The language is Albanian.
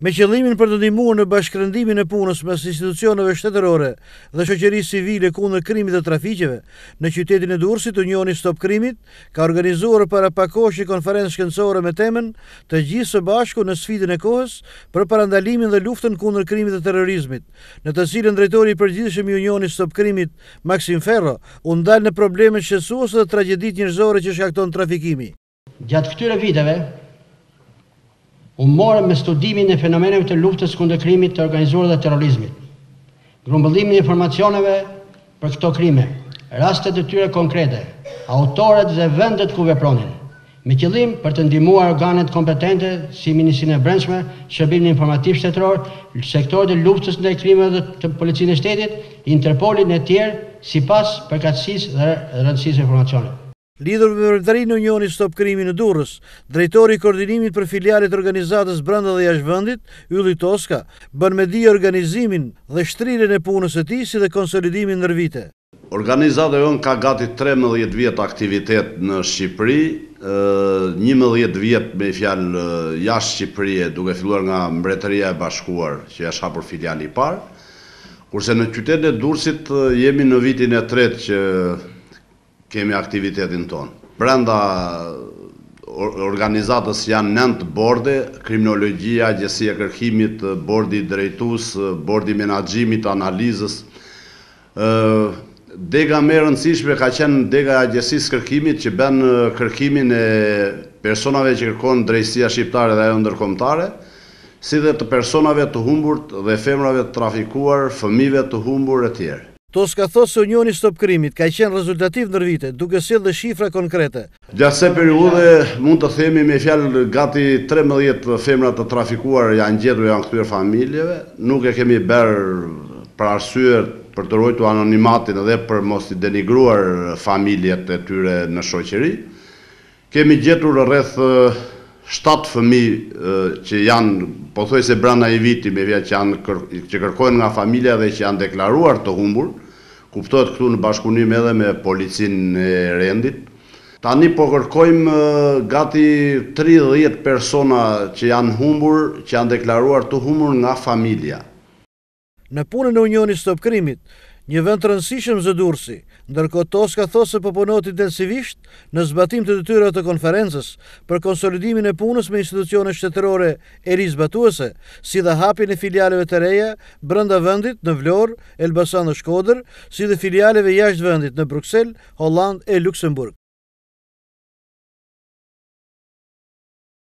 Me qëllimin për të ndihmuar në bashkërendimin e punës mes institucioneve shtetërore dhe shoqërisë civile kundër krimit dhe trafiqeve, në qytetin e Durrësit Unioni Stop Krimit ka organizuar para pak kohësh një konferencë shkencore me temën Të gjithë së bashku në sfidën e kohës për parandalimin dhe luftën kundër krimit dhe terrorizmit, në të cilën drejtori i përgjithshëm i Unioni Stop Krimit, Maksim Ferro, u ndal në problemet shqetësuese dhe tragjeditë njerëzore që shkakton trafikimi. Gjatë këtyre viteve, u morëm me studimin e fenomeneve të luftës kundër krimit të organizuar dhe terrorizmit, grumbullimin e informacioneve për këto krime, rastet e tyre konkrete, autorët dhe vendet ku vepronin, me qëllim për të ndihmuar organet kompetente si Ministrinë e Brendshme, Shërbimin Informativ Shtetëror, sektorët e luftës ndaj krimeve dhe te Policinë e Shtetit, Interpolin e tjerë, sipas përkatësisë dhe rëndësisë së informacioneve. Lidhur me veprimtarinë e Unioni Stop Krimi në Durrës, drejtori i koordinimit për filialet e organizatës brenda dhe jashtë vendit, Ylli Toska, bën me dije organizimin dhe shtrirjen e punës së tij si dhe konsolidimin ndër vite. Organizata jonë ka gati trembëdhjetë vjet aktivitet në Shqipëri, njëmbëdhjetë vjet me një fjalë jashtë Shqipërie, duke filluar nga Mbretëria e Bashkuar që është hapur filiali i parë, kurse në qytetin e Durrësit jemi në vitin e tretë që Kemi aktivitetin tonë. Brenda organizatës janë nëntë borde, Kriminologjia, Agjensia e Kërkimit, Bordi Drejtues, Bordi Menaxhimit, Analizës. Dega më e rëndësishme ka qenë dega e Agjensisë së Kërkimit që bën kërkimin e personave që kërkon drejtësia shqiptare dhe ajo ndërkombëtare, si dhe të personave të humbur dhe femrave të trafikuar, fëmijëve të humbur e tjerë. Toska thotë se Unioni Stop Krimit ka qenë rezultativ ndër vite, duke sjellë dhe shifra konkrete. Gjatë kësaj periudhe, mund të themi me një fjalë gati trembëdhjetë femra të trafikuar janë gjetur e janë kthyer familjeve. Nuk e kemi bërë për arsye për të ruajtur anonimatin dhe për mos i denigruar familjet e tyre në shoqëri. Kemi gjetur rreth shtatë fëmijë që janë pothuajse brenda një viti me vjet që janë që kërkohen nga familja dhe që janë deklaruar të humbur, kuptohet këtu në bashkëpunim edhe me policinë e rendit. Tani po kërkojmë gati tridhjetë persona që janë humbur, që janë deklaruar të humbur nga familja. Në punën e Unioni Stop Krimit, një vend të rëndësishëm zë Durrësi, ndërkohë Toska thotë se po punohet intensivisht në zbatim të detyrave të Konferencës për konsolidimin e punës me institucionet shtetërore e ligjzbatuese, si dhe hapjen e filialeve të reja brenda vendit në Vlorë, Elbasan dhe Shkodër, si dhe filialeve jashtë vendit në Bruksel, Holandë e Luksemburg.